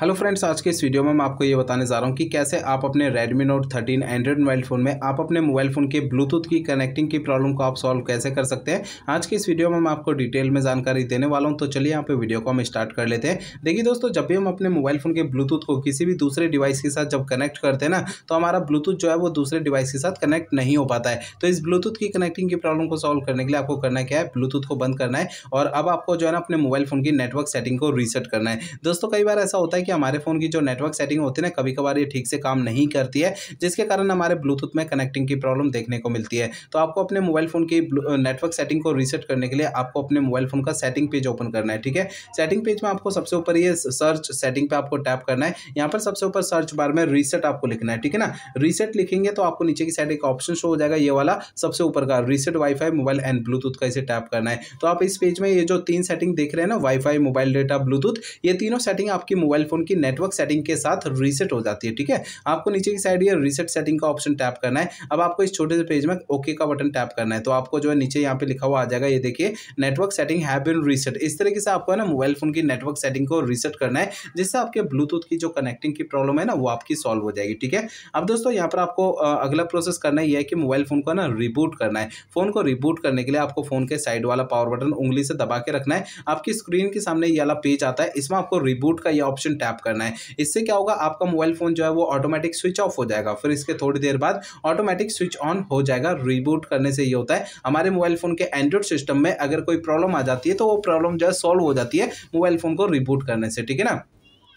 Hello friends आज के इस वीडियो में मैं आपको ये बताने जा रहा हूँ कि कैसे आप अपने Redmi Note 13 Android mobile phone में आप अपने मोबाइल फ़ोन के ब्लूटूथ की कनेक्टिंग की प्रॉब्लम को आप सॉल्व कैसे कर सकते हैं। आज के इस वीडियो में मैं आपको डिटेल में जानकारी देने वाला हूँ तो चलिए यहाँ पे वीडियो को हम स्टार्ट कर लेते हैं। देखिए दोस्तों, जब भी हम अपने मोबाइल फ़ोन के ब्लूटूथ को किसी भी दूसरे डिवाइस के साथ जब कनेक्ट करते हैं ना तो हमारा ब्लूटूथ जो है वो दूसरे डिवाइस के साथ कनेक्ट नहीं हो पाता है। तो इस ब्लूटूथ की कनेक्टिंग की प्रॉब्लम को सॉल्व करने के लिए आपको करना क्या है? ब्लूटूथ को बंद करना है और अब आपको जो है ना अपने मोबाइल फ़ोन की नेटवर्क सेटिंग को रीसेट करना है। दोस्तों, कई बार ऐसा होता है कि हमारे फ़ोन की जो नेटवर्क सेटिंग होती है ना कभी कभार ये ठीक से काम नहीं करती है, जिसके कारण हमारे ब्लूटूथ में कनेक्टिंग की प्रॉब्लम देखने को मिलती है। तो आपको अपने मोबाइल फ़ोन की नेटवर्क सेटिंग को रीसेट करने के लिए आपको अपने मोबाइल फ़ोन का सेटिंग पेज ओपन करना है, ठीक है? सेटिंग पेज में आपको सबसे ऊपर ये सर्च सेटिंग पे आपको टैप करना है। यहाँ पर सबसे ऊपर सर्च बार में रीसेट आपको लिखना है, ठीक है ना? रीसेट लिखेंगे तो आपको नीचे की साइड एक ऑप्शन शो हो जाएगा, ये वाला सबसे ऊपर का reset wifi mobile and Bluetooth का इसे टैप करना है। तो आप इस पेज में ये जो तीन सेटिंग देख रहे हैं ना वाईफाई मोबाइल डेटा ब्लूटूथ ये तीनों सेटिंग आपकी मोबाइल फ़ोन की नेटवर्क सेटिंग के साथ रीसेट हो जाती है, ठीक है? आपको नीचे की साइड ये रीसेट सेटिंग का ऑप्शन टैप करना है। अब आपको इस छोटे से पेज में ओके का बटन टैप करना है। तो आपको जो है नीचे यहाँ पे लिखा हुआ आ जाएगा, ये देखिए network setting have been reset इस तरीके से आपको है ना मोबाइल फ़ोन की नेटवर्क सेटिंग को रीसेट करना है, जिससे आपके ब्लूटूथ की जो कनेक्टिंग की प्रॉब्लम है ना, वो आपकी सॉल्व हो जाएगी, ठीक है? अब दोस्तों, यहाँ पर आपको अगला प्रोसेस करना ही है कि मोबाइल फ़ोन को ना रिबूट करना है। फ़ोन को रिबूट करने के लिए आपको फ़ोन के साइड वाला पावर बटन उंगली से दबा के रखना है। आपकी स्क्रीन के सामने ये वाला पेज आता है, इसमें आपको रिबूट का ये ऑप्शन टैप करना है। इससे क्या होगा, आपका मोबाइल फ़ोन जो है वो ऑटोमेटिक स्विच ऑफ़ हो जाएगा। फिर इसके थोड़ी देर बाद ऑटोमेटिक स्विच ऑन हो जाएगा। रिबूट करने से ये होता है। हमारे मोबाइल फ़ोन के एंड्रॉइड सिस्टम में अगर कोई प्रॉब्लम आ जाती है तो वो प्रॉब्लम जो है सॉल्व हो जाती है मोबाइल फ़ोन को रिबूट करने से। ठीक है ना?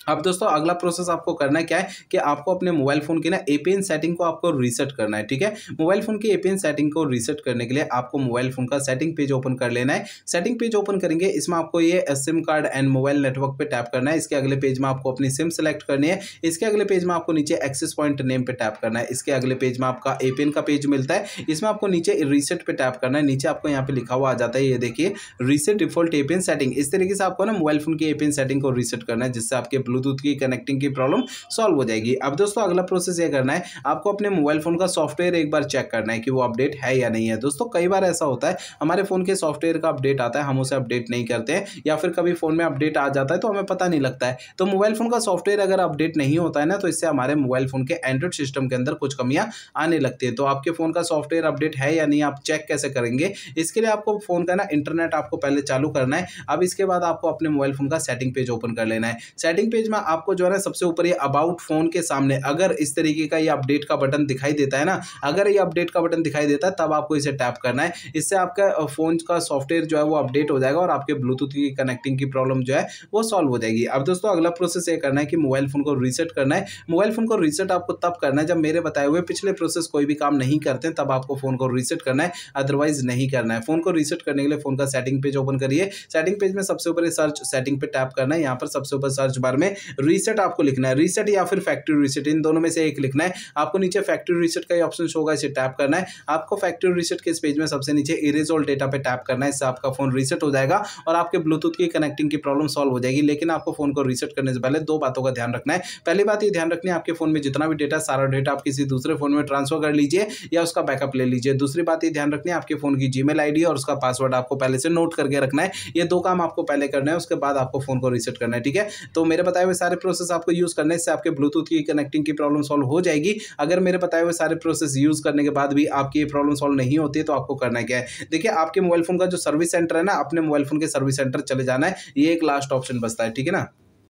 अब दोस्तों, अगला प्रोसेस आपको करना क्या है कि आपको अपने मोबाइल फ़ोन की ना एपीएन सेटिंग को आपको रीसेट करना है, ठीक है? मोबाइल फ़ोन की एपीएन सेटिंग को रीसेट करने के लिए आपको मोबाइल फ़ोन का सेटिंग पेज ओपन कर लेना है। सेटिंग पेज ओपन करेंगे, इसमें आपको ये SIM card and mobile network पे टैप करना है। इसके अगले पेज में आपको अपनी सिम सेलेक्ट करनी है। इसके अगले पेज में आपको नीचे एक्सेस पॉइंट नेम पर टैप करना है। इसके अगले पेज में आपका एपीएन का पेज मिलता है। इसमें आपको नीचे रीसेट पर टैप करना है। नीचे आपको यहाँ पे लिखा हुआ आ जाता है, ये देखिए रीसेट डिफ़ॉल्ट एपीएन सेटिंग इस तरीके से आपको ना मोबाइल फ़ोन की एपीएन सेटिंग को रीसेट करना है, जिससे आपके ब्लूटूथ की कनेक्टिंग की प्रॉब्लम सॉल्व हो जाएगी। अब दोस्तों, अगला प्रोसेस ये करना है। आपको अपने मोबाइल फ़ोन का सॉफ्टवेयर एक बार चेक करना है कि वो अपडेट है या नहीं है। दोस्तों, कई बार ऐसा होता है, हमारे फ़ोन के सॉफ्टवेयर का अपडेट आता है, हम उसे अपडेट नहीं करते हैं या फिर कभी फ़ोन में अपडेट आ जाता है तो हमें पता नहीं लगता है। तो मोबाइल फ़ोन का सॉफ्टवेयर अगर अपडेट नहीं होता है ना तो इससे हमारे मोबाइल फ़ोन के एंड्रॉइड सिस्टम के अंदर कुछ कमियाँ आने लगती है। तो आपके फ़ोन का सॉफ्टवेयर अपडेट है या नहीं, आप चेक कैसे करेंगे? इसके लिए आपको फ़ोन का ना इंटरनेट आपको पहले चालू करना है। अब इसके बाद आपको अपने मोबाइल फ़ोन का सेटिंग पेज ओपन कर लेना है। सेटिंग पेज में आपको जो है सबसे ऊपर ये अबाउट फ़ोन के सामने, अगर इस तरीके का ये अपडेट का बटन दिखाई देता है ना, अगर ये अपडेट का बटन दिखाई देता है, तब आपको इसे टैप करना है। इससे आपका फ़ोन का सॉफ्टवेयर जो है वो अपडेट हो जाएगा और आपके ब्लूटूथ की कनेक्टिंग की प्रॉब्लम जो है वो सॉल्व हो जाएगी। अब दोस्तों, अगला प्रोसेस ये करना है कि मोबाइल फ़ोन को रीसेट करना है। मोबाइल फ़ोन को रीसेट आपको तब करना है जब मेरे बताए हुए पिछले प्रोसेस कोई भी काम नहीं करते तब आपको फ़ोन को रीसेट करना है अदरवाइज़ नहीं करना है। फ़ोन को रीसेट करने के लिए फ़ोन का सेटिंग पेज ओपन करिए। सेटिंग पेज में सबसे ऊपर सर्च सेटिंग पे टैप करना है। यहाँ पर सबसे ऊपर सर्च बार में रीसेट आपको लिखना है। रीसेट या फिर फैक्ट्री रीसेट इन दोनों में से एक लिखना है। आपको नीचे फैक्ट्री रीसेट का ऑप्शन होगा, इसे टैप करना है। आपको फैक्ट्री रीसेट के इस पेज में सबसे नीचे इरेज ऑल डेटा पे टैप करना है, इससे आपका फ़ोन रीसेट हो जाएगा और आपके ब्लूटूथ की कनेक्टिंग की प्रॉब्लम सॉल्व हो जाएगी। लेकिन आपको फ़ोन को रीसेट करने से पहले दो बातों का ध्यान रखना है। पहली बात ये ध्यान रखनी है, आपके फ़ोन में जितना भी डेटा सारा डेटा आप किसी दूसरे फ़ोन में ट्रांसफ़र कर लीजिए या उसका बैकअप ले लीजिए। दूसरी बात ये ध्यान रखनी है, आपके फ़ोन की जीमेल आईडी और उसका पासवर्ड आपको पहले से नोट करके रखना है। ये दो काम आपको पहले करना है, उसके बाद आपको फ़ोन को रीसेट करना है, ठीक है? तो मेरे बताए हुए सारे प्रोसेस आपको यूज़ करने से आपके ब्लूटूथ की कनेक्टिंग की प्रॉब्लम सॉल्व हो जाएगी। अगर मेरे बताए हुए सारे प्रोसेस यूज़ करने के बाद भी आपकी ये प्रॉब्लम सॉल्व नहीं होती है तो आपको करना क्या है? देखिए, आपके मोबाइल फ़ोन का जो सर्विस सेंटर है ना, अपने मोबाइल फ़ोन के सर्विस सेंटर चले जाना है। ये एक लास्ट ऑप्शन बचता है, ठीक है ना?